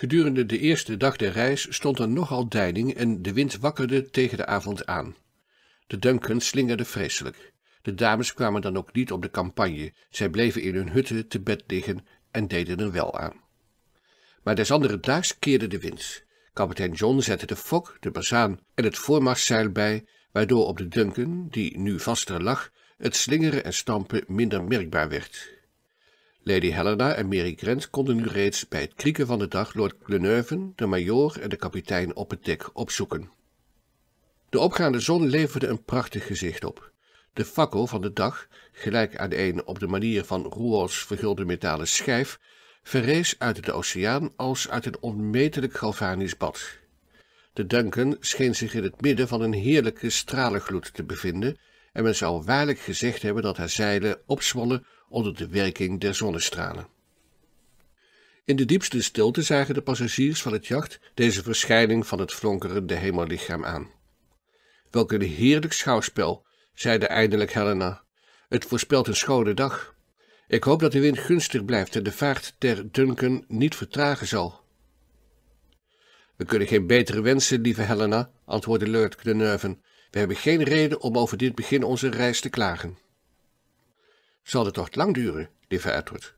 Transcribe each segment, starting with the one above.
Gedurende de eerste dag der reis stond er nogal deining en de wind wakkerde tegen de avond aan. De Duncan slingerde vreselijk. De dames kwamen dan ook niet op de campagne, zij bleven in hun hutten te bed liggen en deden er wel aan. Maar des andere daags keerde de wind. Kapitein John zette de fok, de bazaan en het voormastzeil bij, waardoor op de Duncan, die nu vaster lag, het slingeren en stampen minder merkbaar werd. Lady Helena en Mary Grant konden nu reeds bij het krieken van de dag Lord Gleneuven, de majoor en de kapitein op het dek opzoeken. De opgaande zon leverde een prachtig gezicht op. De fakkel van de dag, gelijk aan een op de manier van Rouaults vergulde metalen schijf, verrees uit de oceaan als uit een onmetelijk galvanisch bad. De Duncan scheen zich in het midden van een heerlijke stralengloed te bevinden, en men zou waarlijk gezegd hebben dat haar zeilen opzwollen onder de werking der zonnestralen. In de diepste stilte zagen de passagiers van het jacht deze verschijning van het flonkerende hemellichaam aan. Welk een heerlijk schouwspel, zeide eindelijk Helena. Het voorspelt een schone dag. Ik hoop dat de wind gunstig blijft en de vaart der Duncan niet vertragen zal. We kunnen geen betere wensen, lieve Helena, antwoordde Lord Gleneuven. We hebben geen reden om over dit begin onze reis te klagen. Zal het toch lang duren, lieve Edward?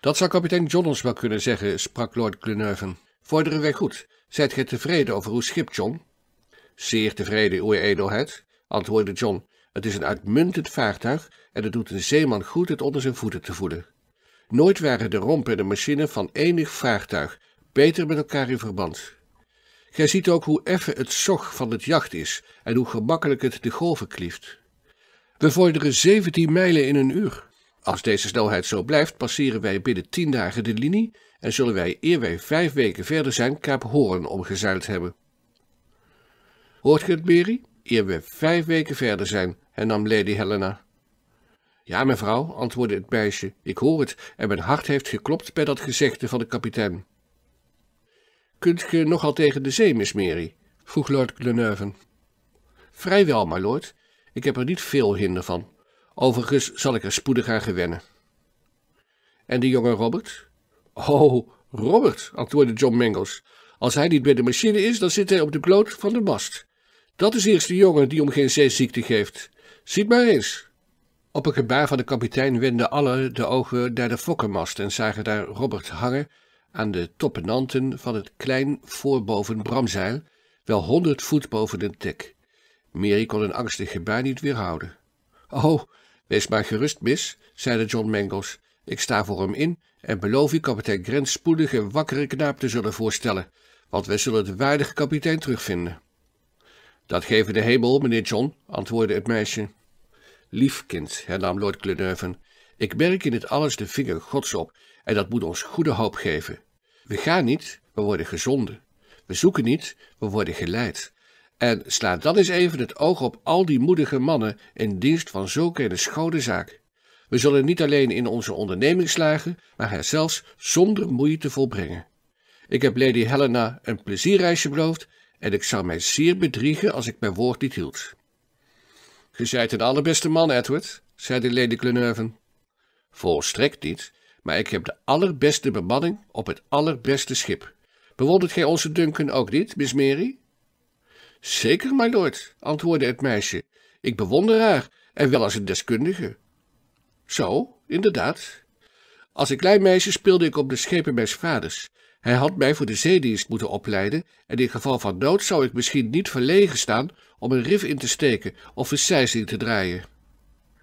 Dat zou kapitein John ons wel kunnen zeggen, sprak Lord Gleneuven. Vorderen wij goed. Zijt gij tevreden over uw schip, John? Zeer tevreden, uw edelheid, antwoordde John. Het is een uitmuntend vaartuig en het doet een zeeman goed het onder zijn voeten te voelen. Nooit waren de romp en de machine van enig vaartuig beter met elkaar in verband. Gij ziet ook hoe effen het zog van het jacht is en hoe gemakkelijk het de golven klieft. We vorderen 17 mijlen in een uur. Als deze snelheid zo blijft, passeren wij binnen 10 dagen de linie en zullen wij, eer wij vijf weken verder zijn, Kaap Hoorn omgezeild hebben. Hoort ge het, Mary? Eer we vijf weken verder zijn, hernam Lady Helena. Ja, mevrouw, antwoordde het meisje, ik hoor het en mijn hart heeft geklopt bij dat gezegde van de kapitein. Kunt ge nogal tegen de zee, Miss Mary? vroeg Lord Gleneuven. Vrijwel, my lord. Ik heb er niet veel hinder van. Overigens zal ik er spoedig aan gewennen. En de jonge Robert? Oh, Robert, antwoordde John Mangles. Als hij niet bij de machine is, dan zit hij op de kloot van de mast. Dat is eerst de jongen die om geen zeeziekte geeft. Ziet maar eens. Op een gebaar van de kapitein wenden alle de ogen naar de fokkenmast en zagen daar Robert hangen aan de toppenanten van het klein voorboven bramzeil, wel honderd voet boven het dek. Mary kon een angstig gebaar niet weerhouden. Oh, wees maar gerust, miss, zeide John Mangles. Ik sta voor hem in en beloof u kapitein Grant spoedig een wakkere knaap te zullen voorstellen, want wij zullen de waardige kapitein terugvinden. Dat geven de hemel, meneer John, antwoordde het meisje. Lief kind, hernam Lord Gleneuven, ik merk in dit alles de vinger gods op en dat moet ons goede hoop geven. We gaan niet, we worden gezonden. We zoeken niet, we worden geleid. En sla dan eens even het oog op al die moedige mannen in dienst van zulke een schone zaak. We zullen niet alleen in onze onderneming slagen, maar haar zelfs zonder moeite volbrengen. Ik heb Lady Helena een plezierreisje beloofd en ik zou mij zeer bedriegen als ik mijn woord niet hield. Ge zijt een allerbeste man, Edward, zei Lady Gleneuven. Volstrekt niet, maar ik heb de allerbeste bemanning op het allerbeste schip. Bewondert gij onze Duncan ook niet, Miss Mary? Zeker, my lord, antwoordde het meisje. Ik bewonder haar, en wel als een deskundige. Zo, inderdaad. Als een klein meisje speelde ik op de schepen mijns vaders. Hij had mij voor de zeedienst moeten opleiden, en in geval van nood zou ik misschien niet verlegen staan om een rif in te steken of een sijzing te draaien.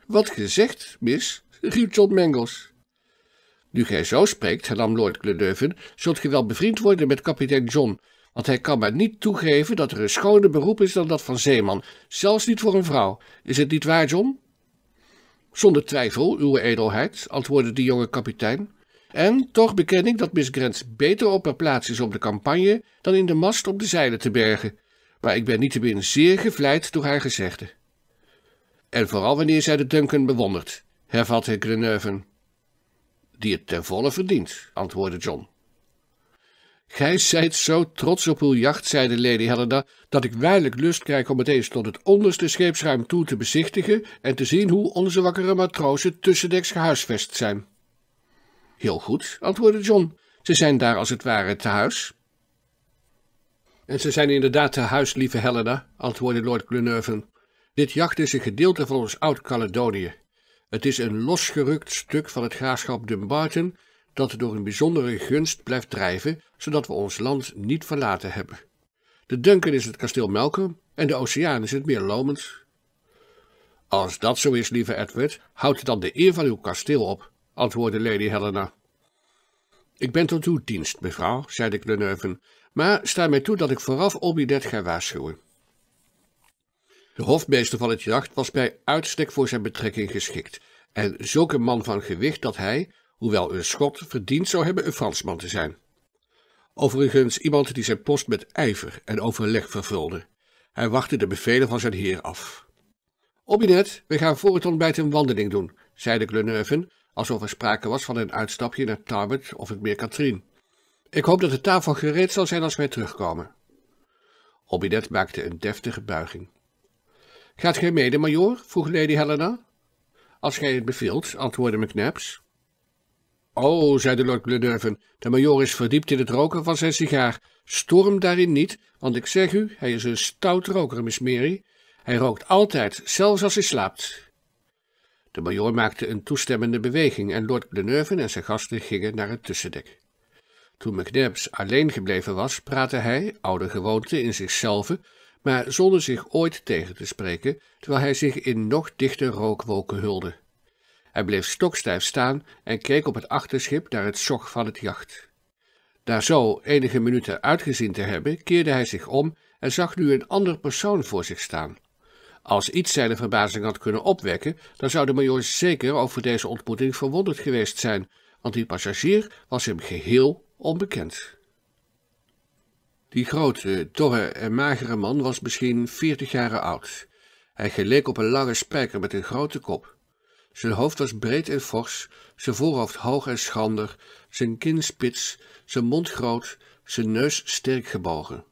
Wat gezegd, miss, riep John Mangles. Nu gij zo spreekt, hernam Lord zult ge wel bevriend worden met kapitein John, want hij kan maar niet toegeven dat er een schoner beroep is dan dat van zeeman, zelfs niet voor een vrouw. Is het niet waar, John? Zonder twijfel, uw edelheid, antwoordde de jonge kapitein. En toch beken ik dat Miss Grant beter op haar plaats is op de campagne dan in de mast op de zeilen te bergen. Maar ik ben niettemin zeer gevleid door haar gezegde. En vooral wanneer zij de Duncan bewondert, hervatte Gleneuven. Die het ten volle verdient, antwoordde John. Gij zijt zo trots op uw jacht, zeide Lady Helena, dat ik waarlijk lust krijg om het eens tot het onderste scheepsruim toe te bezichtigen en te zien hoe onze wakkere matrozen tussendeks gehuisvest zijn. Heel goed, antwoordde John. Ze zijn daar als het ware te huis. En ze zijn inderdaad te huis, lieve Helena, antwoordde Lord Glenarvan. Dit jacht is een gedeelte van ons Oud-Caledonië. Het is een losgerukt stuk van het graafschap Dumbarton dat door een bijzondere gunst blijft drijven, zodat we ons land niet verlaten hebben. De Duncan is het kasteel Malcolm en de oceaan is het meer Lomens. Als dat zo is, lieve Edward, houd dan de eer van uw kasteel op, antwoordde Lady Helena. Ik ben tot uw dienst, mevrouw, zei de Gleneuven, maar sta mij toe dat ik vooraf Obidet ga waarschuwen. De hofmeester van het jacht was bij uitstek voor zijn betrekking geschikt, en zulk een man van gewicht dat hij, hoewel een Schot, verdiend zou hebben een Fransman te zijn. Overigens iemand die zijn post met ijver en overleg vervulde. Hij wachtte de bevelen van zijn heer af. Obinet, we gaan voor het ontbijt een wandeling doen, zei de Gleneuven, alsof er sprake was van een uitstapje naar Tarbert of het meer Katrien. Ik hoop dat de tafel gereed zal zijn als wij terugkomen. Obinet maakte een deftige buiging. Gaat gij mede, majoor? vroeg Lady Helena. Als gij het beveelt, antwoordde McNabbs. Oh, zei de Lord Glenarvan, de majoor is verdiept in het roken van zijn sigaar. Storm daarin niet, want ik zeg u, hij is een stout roker, Miss Mary. Hij rookt altijd, zelfs als hij slaapt. De majoor maakte een toestemmende beweging en Lord Glenarvan en zijn gasten gingen naar het tussendek. Toen McNabbs alleen gebleven was, praatte hij, oude gewoonte, in zichzelf, maar zonder zich ooit tegen te spreken, terwijl hij zich in nog dichter rookwolken hulde. Hij bleef stokstijf staan en keek op het achterschip naar het zog van het jacht. Na zo enige minuten uitgezien te hebben, keerde hij zich om en zag nu een ander persoon voor zich staan. Als iets zijn verbazing had kunnen opwekken, dan zou de majoor zeker over deze ontmoeting verwonderd geweest zijn, want die passagier was hem geheel onbekend. Die grote, dorre en magere man was misschien veertig jaren oud. Hij geleek op een lange spijker met een grote kop. Zijn hoofd was breed en fors, zijn voorhoofd hoog en schrander, zijn kin spits, zijn mond groot, zijn neus sterk gebogen.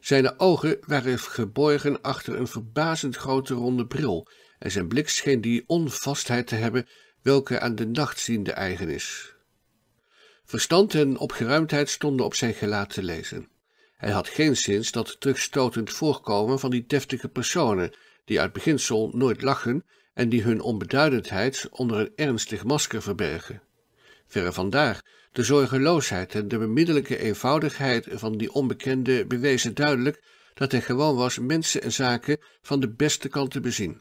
Zijn ogen waren geborgen achter een verbazend grote ronde bril, en zijn blik scheen die onvastheid te hebben welke aan de nachtziende eigen is. Verstand en opgeruimdheid stonden op zijn gelaat te lezen. Hij had geen zins dat terugstotend voorkomen van die deftige personen, die uit beginsel nooit lachen en die hun onbeduidendheid onder een ernstig masker verbergen. Verre vandaar, de zorgeloosheid en de bemiddelijke eenvoudigheid van die onbekende bewezen duidelijk dat hij gewoon was mensen en zaken van de beste kant te bezien.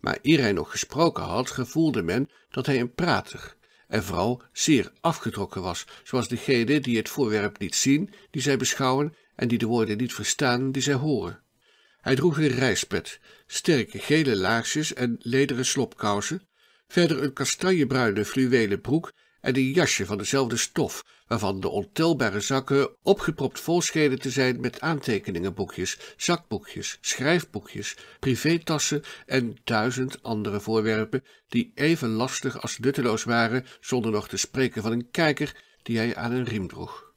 Maar eer hij nog gesproken had, gevoelde men dat hij een prater en vooral zeer afgetrokken was, zoals degene die het voorwerp niet zien, die zij beschouwen, en die de woorden niet verstaan, die zij horen. Hij droeg een reispet, sterke gele laarsjes en lederen slopkousen, verder een kastanjebruine fluwelen broek en een jasje van dezelfde stof, waarvan de ontelbare zakken opgepropt vol schenen te zijn met aantekeningenboekjes, zakboekjes, schrijfboekjes, privétassen en duizend andere voorwerpen, die even lastig als nutteloos waren, zonder nog te spreken van een kijker die hij aan een riem droeg.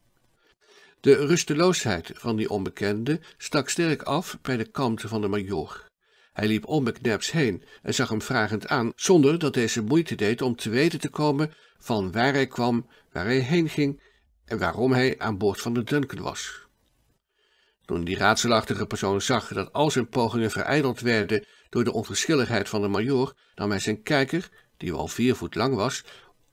De rusteloosheid van die onbekende stak sterk af bij de kalmte van de majoor. Hij liep om McNabbs heen en zag hem vragend aan, zonder dat deze moeite deed om te weten te komen van waar hij kwam, waar hij heen ging en waarom hij aan boord van de Duncan was. Toen die raadselachtige persoon zag dat al zijn pogingen verijdeld werden door de onverschilligheid van de majoor, nam hij zijn kijker, die wel vier voet lang was,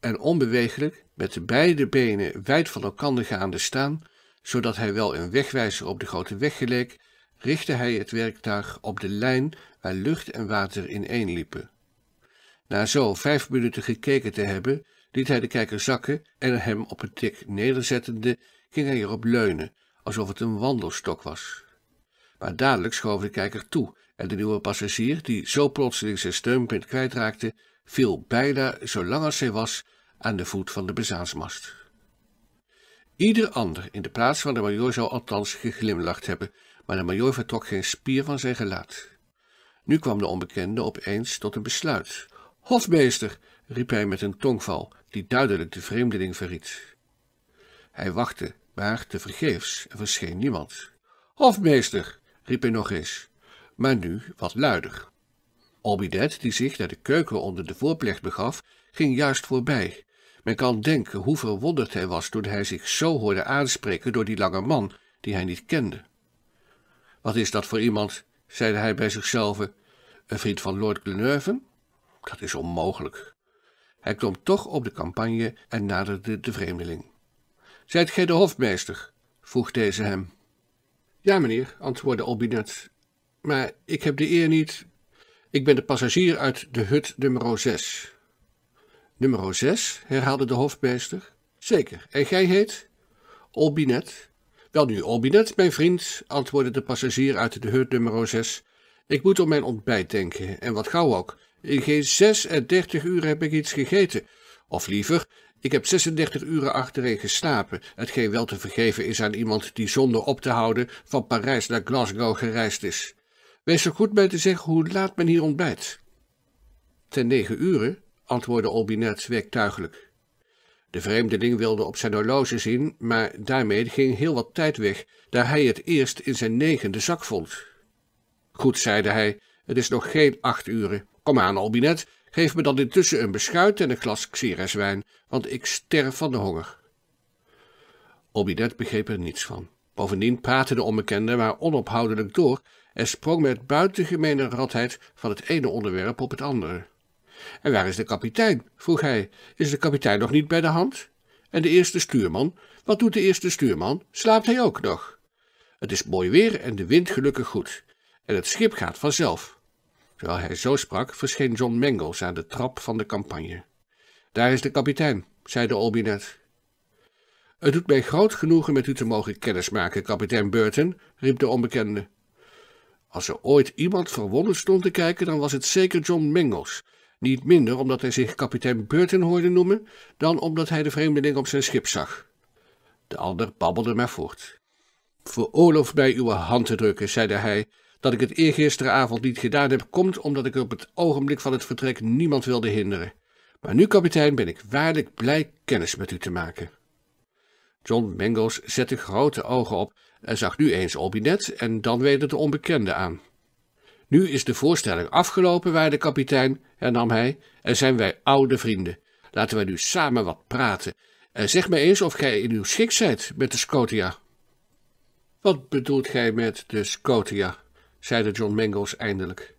en onbewegelijk, met de beide benen wijd van elkander gaande staan, zodat hij wel een wegwijzer op de grote weg geleek, richtte hij het werktuig op de lijn waar lucht en water ineenliepen. Na zo vijf minuten gekeken te hebben, liet hij de kijker zakken en hem op een tik nederzettende, ging hij erop leunen, alsof het een wandelstok was. Maar dadelijk schoof de kijker toe en de nieuwe passagier, die zo plotseling zijn steunpunt kwijtraakte, viel bijna, zo lang als hij was, aan de voet van de bezaansmast. Ieder ander in de plaats van de majoor zou althans geglimlacht hebben, maar de majoor vertrok geen spier van zijn gelaat. Nu kwam de onbekende opeens tot een besluit. Hofmeester, riep hij met een tongval, die duidelijk de vreemdeling verried. Hij wachtte, maar tevergeefs, er verscheen niemand. Hofmeester, riep hij nog eens, maar nu wat luider. Obidet, die zich naar de keuken onder de voorplecht begaf, ging juist voorbij, Men kan denken hoe verwonderd hij was toen hij zich zo hoorde aanspreken door die lange man die hij niet kende. Wat is dat voor iemand, zeide hij bij zichzelf, een vriend van Lord Glenarvan? Dat is onmogelijk. Hij klom toch op de campagne en naderde de vreemdeling. Zijt gij de hofmeester? vroeg deze hem. Ja, meneer, antwoordde Albinet, maar ik heb de eer niet. Ik ben de passagier uit de hut nummer 6. Nummer 6, herhaalde de hofmeester. Zeker, en gij heet? Olbinet. Wel nu, Olbinet, mijn vriend, antwoordde de passagier uit de hut nummer 6. Ik moet om mijn ontbijt denken, en wat gauw ook. In geen 36 uur heb ik iets gegeten. Of liever, ik heb 36 uren achtereen geslapen, hetgeen wel te vergeven is aan iemand die zonder op te houden van Parijs naar Glasgow gereisd is. Wees zo goed mij te zeggen hoe laat men hier ontbijt. Ten negen uren, antwoordde Olbinet werktuigelijk. De vreemdeling wilde op zijn horloge zien, maar daarmee ging heel wat tijd weg, daar hij het eerst in zijn negende zak vond. Goed, zeide hij, het is nog geen acht uren. Kom aan, Albinet, geef me dan intussen een beschuit en een glas xereswijn, want ik sterf van de honger. Albinet begreep er niets van. Bovendien praatte de onbekende maar onophoudelijk door en sprong met buitengemene radheid van het ene onderwerp op het andere. En waar is de kapitein? vroeg hij. Is de kapitein nog niet bij de hand? En de eerste stuurman? Wat doet de eerste stuurman? Slaapt hij ook nog? Het is mooi weer en de wind gelukkig goed. En het schip gaat vanzelf. Terwijl hij zo sprak, verscheen John Mangles aan de trap van de campagne. Daar is de kapitein, zei de Olbinet. Het doet mij groot genoegen met u te mogen kennismaken, kapitein Burton, riep de onbekende. Als er ooit iemand verwonderd stond te kijken, dan was het zeker John Mangles. Niet minder omdat hij zich kapitein Burton hoorde noemen, dan omdat hij de vreemdeling op zijn schip zag. De ander babbelde maar voort. Veroorloof mij uw hand te drukken, zeide hij, dat ik het eergisteravond niet gedaan heb, komt omdat ik op het ogenblik van het vertrek niemand wilde hinderen. Maar nu, kapitein, ben ik waarlijk blij kennis met u te maken. John Mangles zette grote ogen op en zag nu eens Olbinet en dan weer de onbekende aan. Nu is de voorstelling afgelopen, waarde kapitein, hernam hij, en zijn wij oude vrienden. Laten wij nu samen wat praten. En zeg mij eens of gij in uw schik zijt met de Scotia. Wat bedoelt gij met de Scotia? zeide John Mangles eindelijk.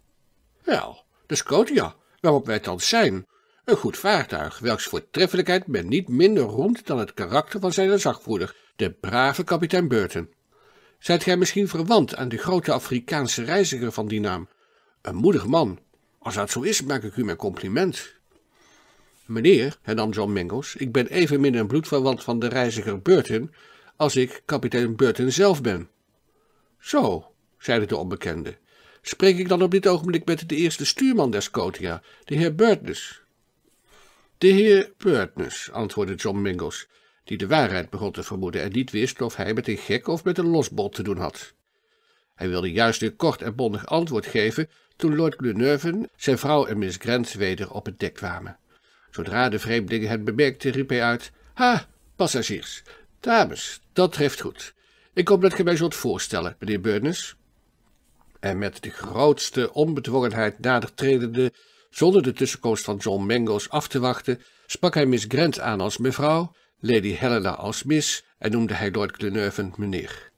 Wel, de Scotia, waarop wij thans zijn. Een goed vaartuig, welks voortreffelijkheid men niet minder roemt dan het karakter van zijn zagvoerder, de brave kapitein Burton. Zijt gij misschien verwant aan de grote Afrikaanse reiziger van die naam? Een moedig man. Als dat zo is, maak ik u mijn compliment. Meneer, hernam John Mangles, ik ben evenmin een bloedverwant van de reiziger Burton als ik kapitein Burton zelf ben. Zo, zeide de onbekende. Spreek ik dan op dit ogenblik met de eerste stuurman der Scotia, de heer Burtness? De heer Burtness, antwoordde John Mangles, die de waarheid begon te vermoeden en niet wist of hij met een gek of met een losbol te doen had. Hij wilde juist een kort en bondig antwoord geven toen Lord Glenarvan, zijn vrouw en Miss Grant weder op het dek kwamen. Zodra de vreemdelingen het bemerkte, riep hij uit, Ha, passagiers, dames, dat treft goed. Ik hoop dat gij mij zult voorstellen, meneer Burness. En met de grootste onbedwongenheid nader tredende, zonder de tussenkomst van John Mangles af te wachten, sprak hij Miss Grant aan als mevrouw, Lady Helena als Miss en noemde hij Lord Glenarvan meneer.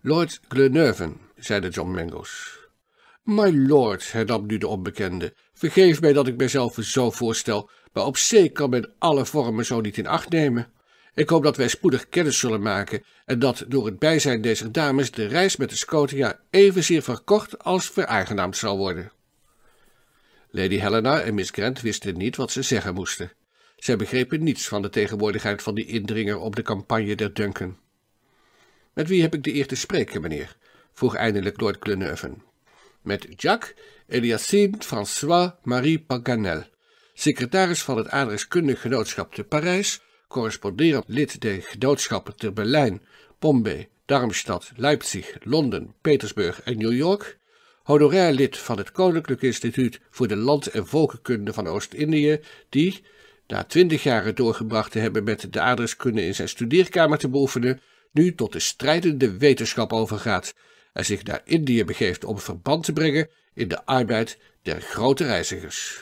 Lord Glenarvan, zeide John Mangles. My lord, hernam nu de onbekende, vergeef mij dat ik mijzelf zo voorstel, maar op zee kan men alle vormen zo niet in acht nemen. Ik hoop dat wij spoedig kennis zullen maken en dat door het bijzijn deze dames de reis met de Scotia evenzeer verkort als veraangenaamd zal worden. Lady Helena en Miss Grant wisten niet wat ze zeggen moesten. Zij begrepen niets van de tegenwoordigheid van die indringer op de campagne der Duncan. Met wie heb ik de eer te spreken, meneer? vroeg eindelijk Lord Glenarvan. Met Jacques Eliassine François Marie Paganel, secretaris van het Adreskundig Genootschap te Parijs, corresponderend lid der genootschappen te Berlijn, Bombay, Darmstadt, Leipzig, Londen, Petersburg en New York, honorair lid van het Koninklijk Instituut voor de Land- en Volkenkunde van Oost-Indië, die, na twintig jaren doorgebracht te hebben met de adreskunde in zijn studeerkamer te beoefenen, nu tot de strijdende wetenschap overgaat en zich naar Indië begeeft om verband te brengen in de arbeid der grote reizigers.